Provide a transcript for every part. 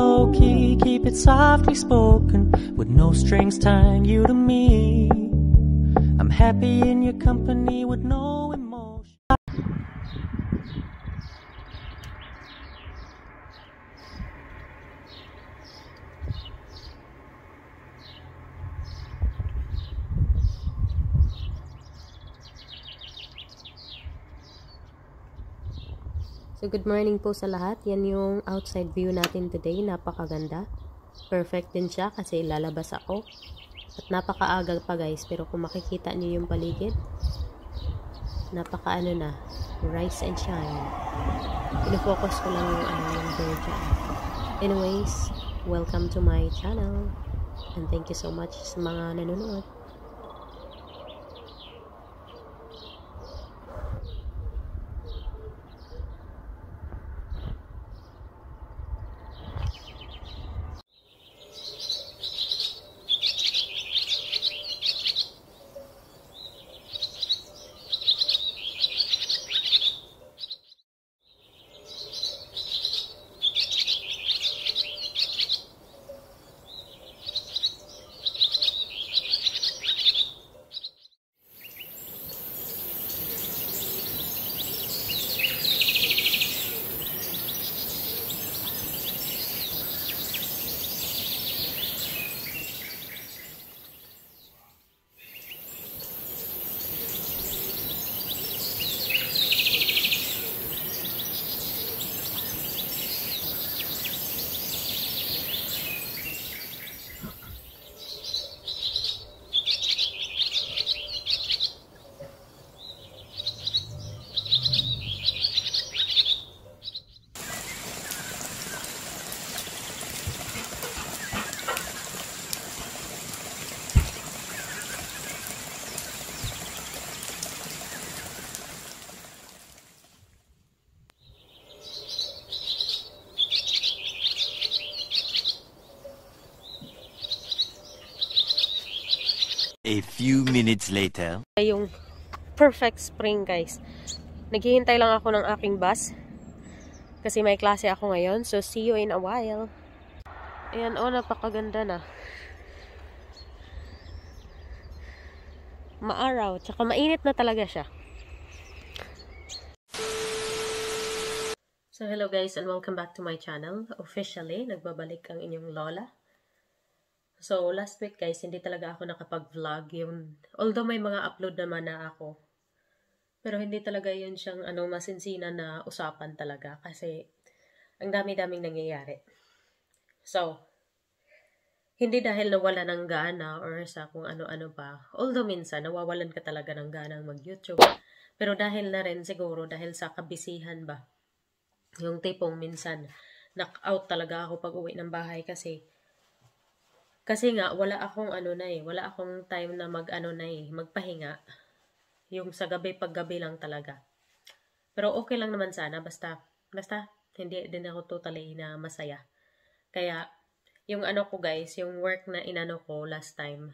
low key, keep it softly spoken, with no strings tying you to me. I'm happy in your company with no So, good morning po sa lahat. Yan yung outside view natin today. Napakaganda. Perfect din siya kasi lalabas ako. At napakaaga pa guys. Pero kung makikita niyo yung paligid, napaka ano na, rise and shine. Pinofocus ko lang yung ano yung bird dyan. Anyways, welcome to my channel. And thank you so much sa mga nanonood. Few minutes later. yung perfect spring guys. Naghihintay lang ako ng aking bus. Kasi may klase ako ngayon. So, see you in a while. Ayan, oh, napakaganda na. Maaraw. Tsaka mainit na talaga siya. So, hello guys and welcome back to my channel. Officially, nagbabalik ang inyong lola. So, last week guys, hindi talaga ako nakapag-vlog. Yung, although may mga upload naman na ako. Pero hindi talaga yun siyang ano, masinsina na usapan talaga. Kasi, ang dami-daming nangyayari. So, hindi dahil nawala ng gana or sa kung ano-ano pa. Although minsan, nawawalan ka talaga ng gana mag-YouTube. Pero dahil na rin siguro, dahil sa kabisihan ba. Yung tipong minsan, knock-out talaga ako pag uwi ng bahay kasi kasi nga, wala akong ano na eh, wala akong time na mag ano na eh, magpahinga. Yung sa gabi, pag gabi lang talaga. Pero okay lang naman sana, basta, basta, hindi din ako totally na masaya. Kaya, yung ano ko guys, yung work na inano ko last time,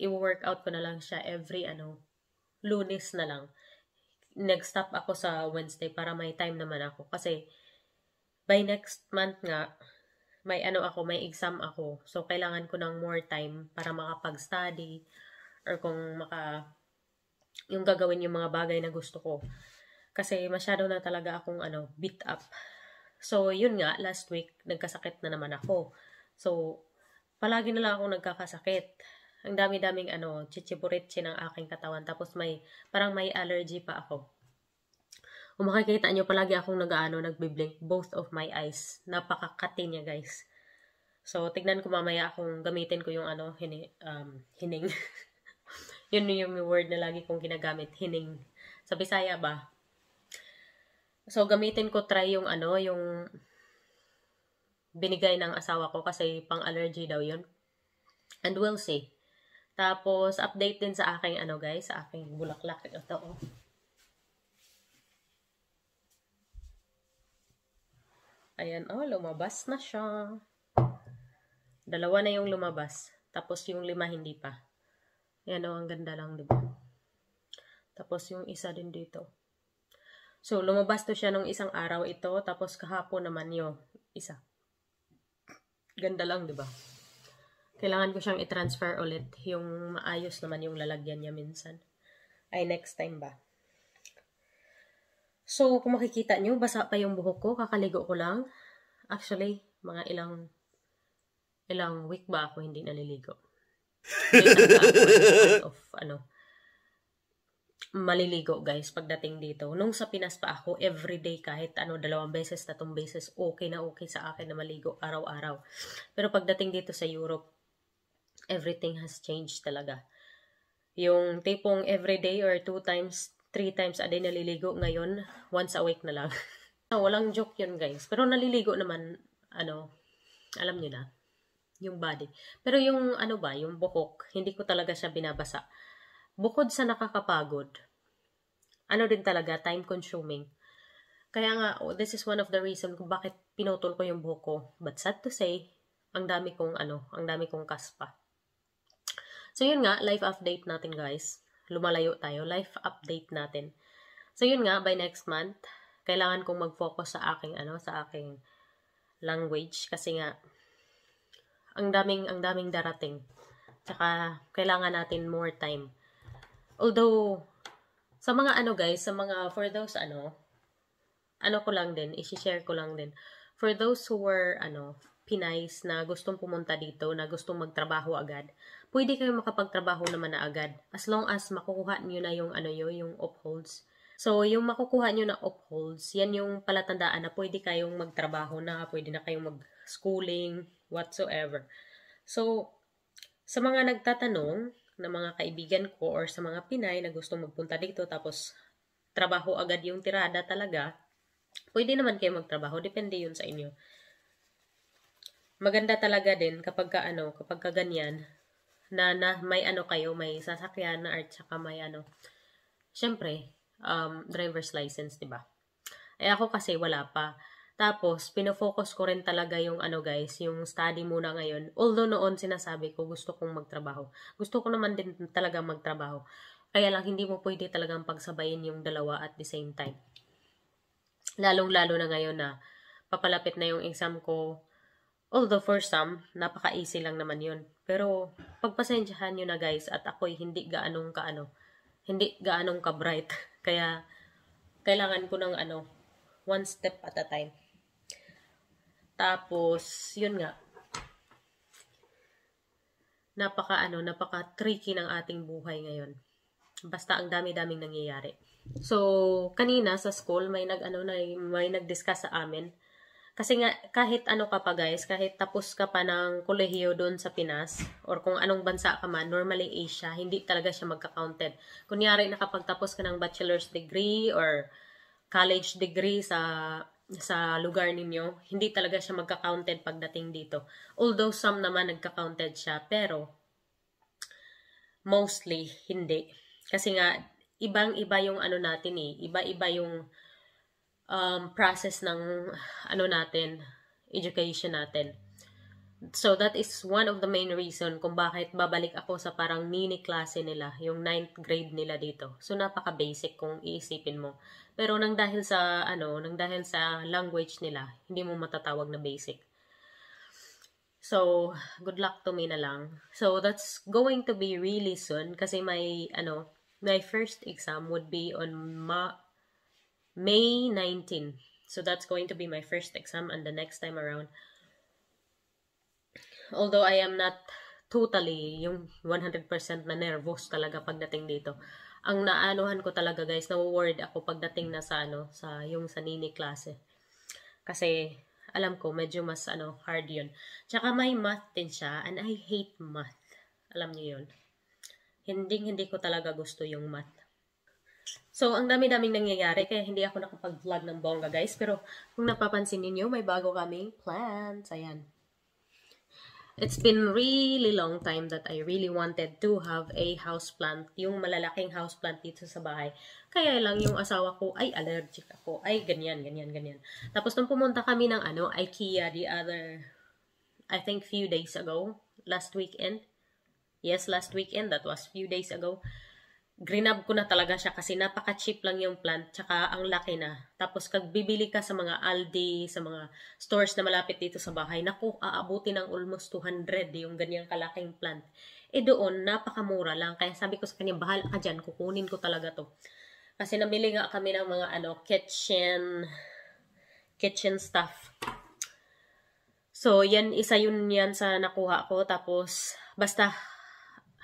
i-workout ko na lang siya every ano, lunes na lang. Nag-stop ako sa Wednesday para may time naman ako. Kasi, by next month nga, may ano ako, may exam ako. So, kailangan ko ng more time para makapag-study or kung maka yung gagawin yung mga bagay na gusto ko. Kasi masyado na talaga akong ano, beat up. So, yun nga, last week, nagkasakit na naman ako. So, palagi na lang ako nagkakasakit. Ang dami-daming ano, chichiburitchi ng aking katawan. Tapos may, parang may allergy pa ako. Kung makikita nyo, palagi akong nag-ano, nagbiblink both of my eyes. Napakakati niya, guys. So, tignan ko mamaya kung gamitin ko yung ano, hini, um, hining. Yun yung word na lagi kong ginagamit, hining. Sa Bisaya ba? So, gamitin ko try yung ano, yung binigay ng asawa ko kasi pang-allergy daw yun. And we'll see. Tapos, update din sa aking ano guys, sa aking bulaklak. Ito, oh. Ayan, oh, lumabas na siya. Dalawa na yung lumabas. Tapos yung lima hindi pa. Ayan, oh, ang ganda lang, di ba? Tapos yung isa din dito. So, lumabas to siya nung isang araw ito. Tapos kahapon naman yung isa. Ganda lang, di ba? Kailangan ko siyang i-transfer ulit. Yung maayos naman yung lalagyan niya minsan. Ay, next time ba? So, kung makikita nyo, basa pa yung buhok ko. Kakaligo ko lang. Actually, mga ilang ilang week ba ako hindi naliligo. Of, ano, maliligo guys pagdating dito. Nung sa Pinas pa ako, everyday kahit ano, dalawang beses, tatong beses, okay na okay sa akin na maligo araw-araw. Pero pagdating dito sa Europe, everything has changed talaga. Yung tipong everyday or two times, three times a day naliligo ngayon, once a week na lang. Walang joke yun guys. Pero naliligo naman, ano, alam niyo na, yung body. Pero yung ano ba, yung buhok, hindi ko talaga siya binabasa bukod sa nakakapagod, ano din talaga, time consuming. Kaya nga, oh, this is one of the reason kung bakit pinutol ko yung buhok ko. But sad to say, ang dami kong ano, ang dami kong kaspa. So yun nga, life update natin guys. Lumalayo tayo, life update natin. So yun nga, by next month, kailangan kong mag-focus sa aking ano, sa aking language kasi nga ang daming ang daming darating. Tsaka kailangan natin more time Although, sa mga ano guys, sa mga, for those ano, ano ko lang din, isi-share ko lang din. For those who were, ano, Pinays na gustong pumunta dito, na gustong magtrabaho agad, pwede kayo makapagtrabaho naman na agad. As long as makukuha nyo na yung, ano yun, yung upholds. So, yung makukuha nyo na upholds, yan yung palatandaan na pwede kayong magtrabaho na, pwede na kayong mag-schooling, whatsoever. So, sa mga nagtatanong, na mga kaibigan ko or sa mga Pinay na gustong magpunta dito tapos trabaho agad yung tirada talaga, pwede naman kayo magtrabaho. Depende yun sa inyo. Maganda talaga din kapag ka, ano, kapag ka ganyan, na, na may ano kayo, may sasakyan na at saka may ano, syempre, um, driver's license, di ba? Eh ako kasi wala pa. Tapos, pinofocus ko rin talaga yung ano guys, yung study muna ngayon. Although noon sinasabi ko gusto kong magtrabaho. Gusto ko naman din talaga magtrabaho. Kaya lang hindi mo pwede talagang pagsabayin yung dalawa at the same time. Lalong-lalo na ngayon na papalapit na yung exam ko. Although for some, napaka-easy lang naman yun. Pero pagpasensyahan nyo na guys at ako'y hindi gaanong kaano, hindi gaanong ka-bright. Kaya kailangan ko ng ano, one step at a time. Tapos, yun nga. Napaka ano, napaka tricky ng ating buhay ngayon. Basta ang dami-daming nangyayari. So, kanina sa school may nag ano na may nag-discuss sa amin. Kasi nga kahit ano ka pa guys, kahit tapos ka pa ng kolehiyo doon sa Pinas or kung anong bansa ka man, normally Asia, hindi talaga siya magka-counted. Kunyari nakapagtapos ka ng bachelor's degree or college degree sa sa lugar ninyo, hindi talaga siya magka-counted pagdating dito. Although some naman nagka-counted siya, pero mostly hindi. Kasi nga, ibang-iba yung ano natin eh. Iba-iba yung um, process ng ano natin, education natin. So, that is one of the main reason kung bakit babalik ako sa parang mini klase nila, yung 9th grade nila dito. So, napaka-basic kung iisipin mo. Pero nang dahil sa, ano, nang dahil sa language nila, hindi mo matatawag na basic. So, good luck to me na lang. So, that's going to be really soon kasi my, ano, my first exam would be on Ma May 19. So, that's going to be my first exam and the next time around, although I am not totally yung 100% na nervous talaga pagdating dito. Ang naanuhan ko talaga guys, na-worried ako pagdating na sa ano, sa yung sa nini klase. Kasi alam ko medyo mas ano, hard 'yun. Tsaka may math din siya and I hate math. Alam niyo 'yun. Hindi hindi ko talaga gusto yung math. So, ang dami-daming nangyayari, kaya hindi ako nakapag-vlog ng bongga, guys. Pero, kung napapansin niyo may bago kaming plans. Ayan. It's been really long time that I really wanted to have a house plant, yung malalaking house plant dito sa bahay. Kaya lang yung asawa ko ay allergic ako. Ay ganyan, ganyan, ganyan. Tapos nung pumunta kami ng ano, IKEA the other I think few days ago, last weekend. Yes, last weekend, that was few days ago. Grinab ko na talaga siya kasi napaka-cheap lang yung plant, tsaka ang laki na. Tapos, kag bibili ka sa mga Aldi, sa mga stores na malapit dito sa bahay, naku, aabuti ng almost 200 yung ganyang kalaking plant. Eh doon, napakamura lang. Kaya sabi ko sa kanya, bahal ka dyan, kukunin ko talaga to. Kasi namili nga kami ng mga ano, kitchen, kitchen stuff. So, yan, isa yun yan sa nakuha ko. Tapos, basta,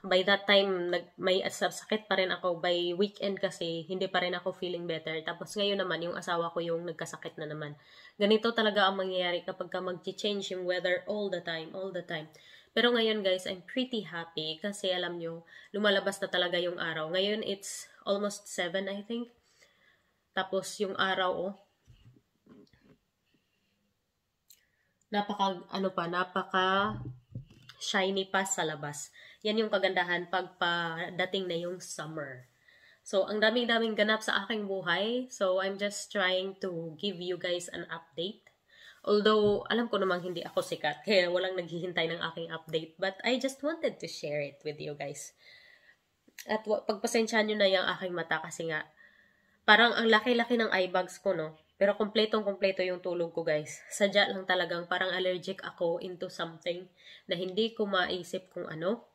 by that time, nag, may sakit pa rin ako. By weekend kasi, hindi pa rin ako feeling better. Tapos ngayon naman, yung asawa ko yung nagkasakit na naman. Ganito talaga ang mangyayari kapag ka mag-change yung weather all the time, all the time. Pero ngayon guys, I'm pretty happy kasi alam nyo, lumalabas na talaga yung araw. Ngayon, it's almost 7 I think. Tapos yung araw, oh, napaka, ano pa, napaka shiny pa sa labas. Yan yung kagandahan pag padating na yung summer. So, ang daming-daming ganap sa aking buhay. So, I'm just trying to give you guys an update. Although, alam ko namang hindi ako sikat, kaya walang naghihintay ng aking update. But I just wanted to share it with you guys. At pagpasensyahan nyo na yung aking mata kasi nga, parang ang laki-laki ng eye bags ko, no? Pero kompletong-kompleto yung tulog ko, guys. Sadya lang talagang parang allergic ako into something na hindi ko maisip kung ano.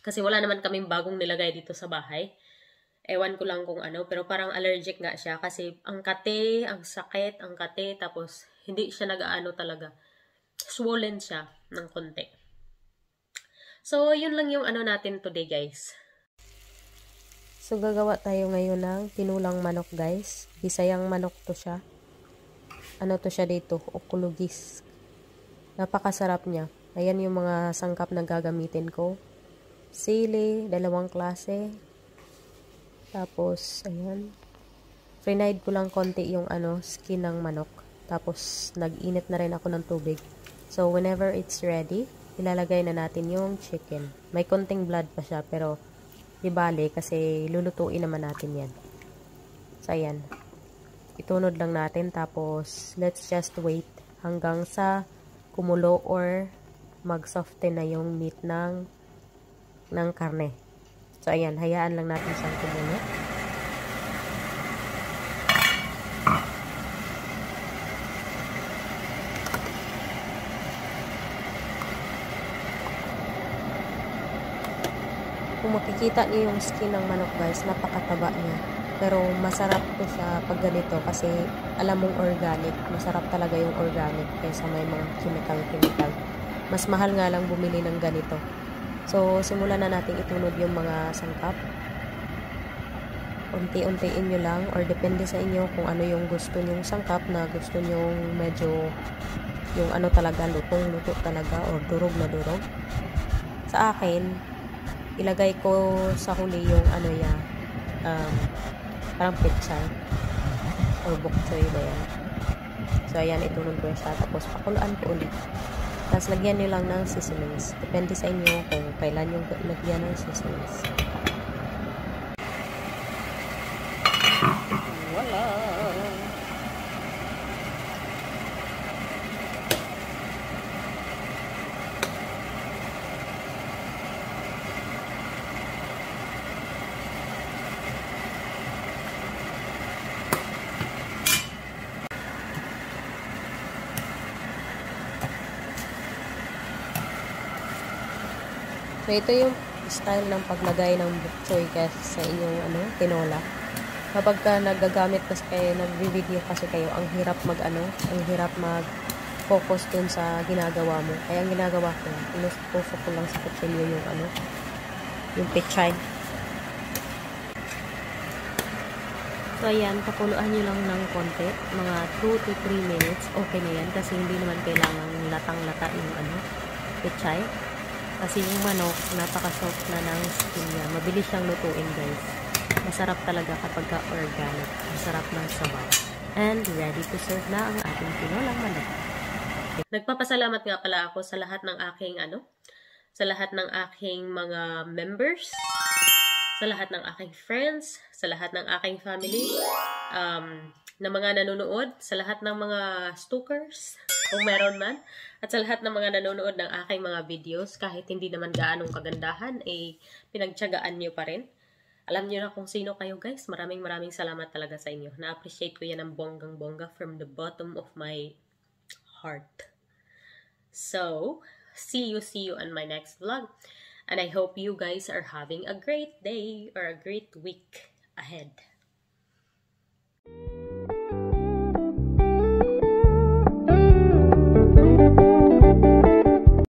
Kasi wala naman kaming bagong nilagay dito sa bahay. Ewan ko lang kung ano, pero parang allergic nga siya kasi ang kate, ang sakit, ang kate, tapos hindi siya nag-aano talaga. Swollen siya ng konti. So, yun lang yung ano natin today, guys. So, gagawa tayo ngayon ng tinulang manok, guys. Bisayang manok to siya. Ano to siya dito? Okulugis. Napakasarap niya. Ayan yung mga sangkap na gagamitin ko. Sili, dalawang klase. Tapos, ayan. Frenied ko lang konti yung ano, skin ng manok. Tapos, nag-init na rin ako ng tubig. So, whenever it's ready, ilalagay na natin yung chicken. May konting blood pa siya, pero Di kasi lulutuin naman natin yan. So, ayan. Itunod lang natin. Tapos, let's just wait hanggang sa kumulo or mag-soften na yung meat ng, ng karne. So, ayan. Hayaan lang natin siyang kumulo. Kung makikita niyo yung skin ng manok guys, napakataba niya. Pero masarap to siya pag ganito kasi alam mong organic. Masarap talaga yung organic kaysa may mga chemical-chemical. Mas mahal nga lang bumili ng ganito. So, simulan na natin itunod yung mga sangkap. Unti-untiin nyo lang or depende sa inyo kung ano yung gusto nyong sangkap na gusto nyong medyo yung ano talaga, lutong-luto talaga or durog na durog. Sa akin, ilagay ko sa huli yung ano ya um, parang pichay or bok choy ba yan so ayan itunod ko siya tapos pakuluan ko ulit tapos lagyan nyo lang ng seasonings. Depende sa inyo kung kailan yung lagyan ng seasonings So, ito yung style ng paglagay ng bok choy sa inyong ano, tinola. Kapag ka nagagamit kasi kayo, nag-video kasi kayo, ang hirap mag ano, ang hirap mag focus dun sa ginagawa mo. Kaya ang ginagawa ko, inuspusok ko lang sa kutsilyo yung ano, yung pichay. So, ayan, pakuluan nyo lang ng konti. Mga 2 to 3 minutes. Okay na yan kasi hindi naman kailangan latang-lata yung ano, pichay. Kasi yung manok, napaka-soft na ng skin niya. Mabilis siyang lutuin guys. Masarap talaga kapag ka organic. Masarap ng sabaw. And ready to serve na ang ating tinolang manok. Nagpapasalamat nga pala ako sa lahat ng aking ano, sa lahat ng aking mga members, sa lahat ng aking friends, sa lahat ng aking family, um, na mga nanonood, sa lahat ng mga stalkers, kung meron man, at sa lahat ng mga nanonood ng aking mga videos, kahit hindi naman gaanong kagandahan, eh, pinagtsagaan nyo pa rin. Alam niyo na kung sino kayo guys. Maraming maraming salamat talaga sa inyo. Na-appreciate ko yan ng bonggang-bongga from the bottom of my heart. So, see you, see you on my next vlog. And I hope you guys are having a great day or a great week ahead.